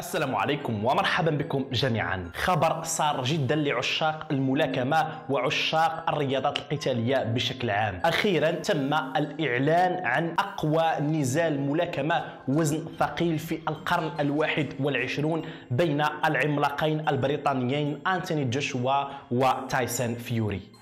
السلام عليكم ومرحبا بكم جميعا. خبر صار جدا لعشاق الملاكمة وعشاق الرياضات القتالية بشكل عام. أخيرا تم الإعلان عن أقوى نزال ملاكمة وزن ثقيل في القرن الواحد والعشرون بين العملاقين البريطانيين أنتوني جوشوا وتايسون فيوري.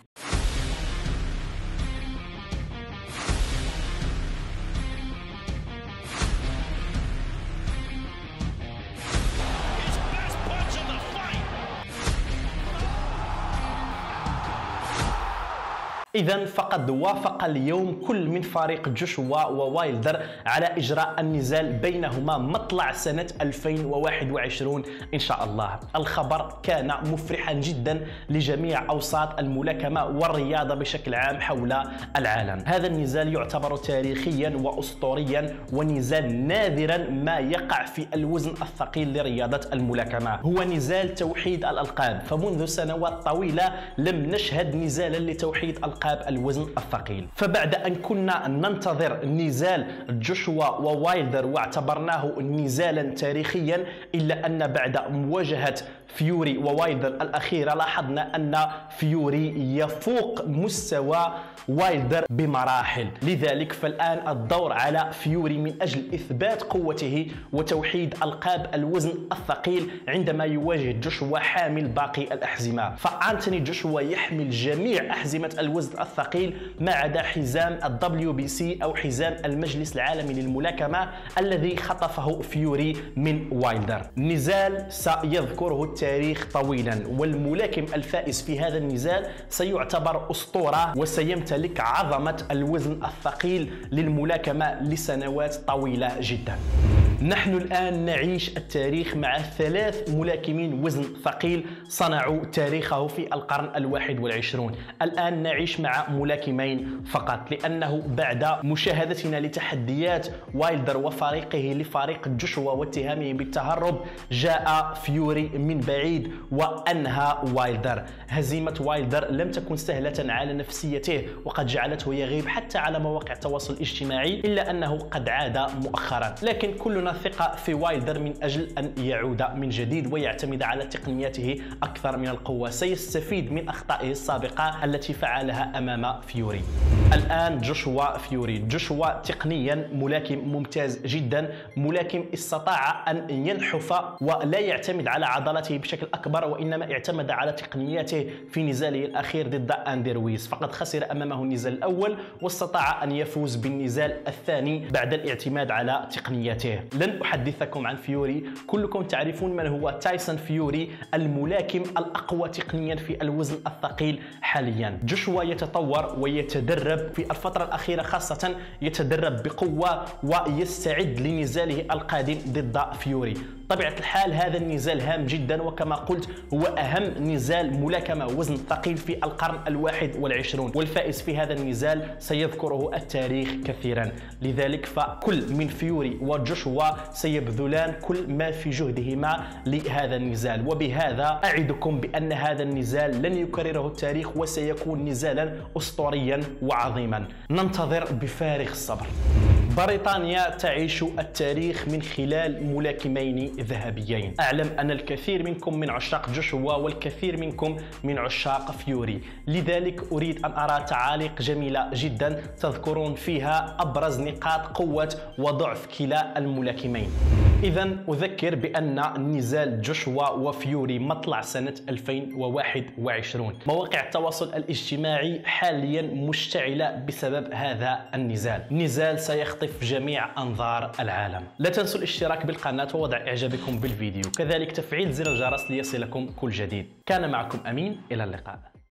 إذا فقد وافق اليوم كل من فريق جوشوا ووايلدر على إجراء النزال بينهما مطلع سنة 2021 إن شاء الله الخبر كان مفرحا جدا لجميع أوساط الملاكمة والرياضة بشكل عام حول العالم. هذا النزال يعتبر تاريخيا وأسطوريا ونزال نادرا ما يقع في الوزن الثقيل لرياضة الملاكمة. هو نزال توحيد الألقاب. فمنذ سنوات طويلة لم نشهد نزالا لتوحيد ألقاب. ألقاب الوزن الثقيل. فبعد أن كنا ننتظر نزال جوشوا ووايلدر واعتبرناه نزالا تاريخيا إلا أن بعد مواجهة فيوري ووايلدر الأخيرة لاحظنا أن فيوري يفوق مستوى وايلدر بمراحل. لذلك فالآن الدور على فيوري من أجل إثبات قوته وتوحيد ألقاب الوزن الثقيل عندما يواجه جوشوا حامل باقي الأحزمة. فأنتوني جوشوا يحمل جميع أحزمة الوزن الثقيل ما عدا حزام ال WBC أو حزام المجلس العالمي للملاكمة الذي خطفه فيوري من وايلدر. نزال سيذكره التاريخ طويلا والملاكم الفائز في هذا النزال سيعتبر أسطورة وسيمتلك يمتلك عظمة الوزن الثقيل للملاكمة لسنوات طويلة جدا. نحن الآن نعيش التاريخ مع ثلاث ملاكمين وزن ثقيل صنعوا تاريخه في القرن الواحد والعشرون. الآن نعيش مع ملاكمين فقط لأنه بعد مشاهدتنا لتحديات وايلدر وفريقه لفريق جوشوا واتهامه بالتهرب جاء فيوري من بعيد وأنهى وايلدر. هزيمة وايلدر لم تكن سهلة على نفسيته وقد جعلته يغيب حتى على مواقع التواصل الاجتماعي إلا أنه قد عاد مؤخرا. لكن كلنا الثقة في وايلدر من أجل أن يعود من جديد ويعتمد على تقنياته أكثر من القوة. سيستفيد من أخطائه السابقة التي فعلها أمام فيوري. الآن جوشوا فيوري جوشوا تقنيا ملاكم ممتاز جدا ملاكم استطاع أن ينحف ولا يعتمد على عضلاته بشكل أكبر وإنما اعتمد على تقنياته في نزاله الأخير ضد أندي رويز فقد خسر أمامه النزال الأول واستطاع أن يفوز بالنزال الثاني بعد الاعتماد على تقنياته. لن أحدثكم عن فيوري. كلكم تعرفون من هو تايسون فيوري الملاكم الأقوى تقنيا في الوزن الثقيل حاليا. جوشوا يتطور ويتدرب في الفترة الأخيرة خاصة يتدرب بقوة ويستعد لنزاله القادم ضد فيوري. طبيعة الحال هذا النزال هام جدا وكما قلت هو أهم نزال ملاكمة وزن ثقيل في القرن الواحد والعشرون. والفائز في هذا النزال سيذكره التاريخ كثيرا. لذلك فكل من فيوري وجوشوا سيبذلان كل ما في جهدهما لهذا النزال. وبهذا أعدكم بأن هذا النزال لن يكرره التاريخ وسيكون نزالا أسطوريا وعظيما. ننتظر بفارغ الصبر. بريطانيا تعيش التاريخ من خلال ملاكمين ذهبيين. أعلم أن الكثير منكم من عشاق جوشوا والكثير منكم من عشاق فيوري. لذلك أريد أن أرى تعاليق جميلة جدا تذكرون فيها أبرز نقاط قوة وضعف كلا الملاكمين. إذا أذكر بأن نزال جوشوا وفيوري مطلع سنة 2021 مواقع التواصل الاجتماعي حاليا مشتعلة بسبب هذا النزال. نزال سيخطف جميع أنظار العالم. لا تنسوا الاشتراك بالقناة ووضع إعجابكم بالفيديو. كذلك تفعيل زر الجرس ليصلكم كل جديد. كان معكم أمين. إلى اللقاء.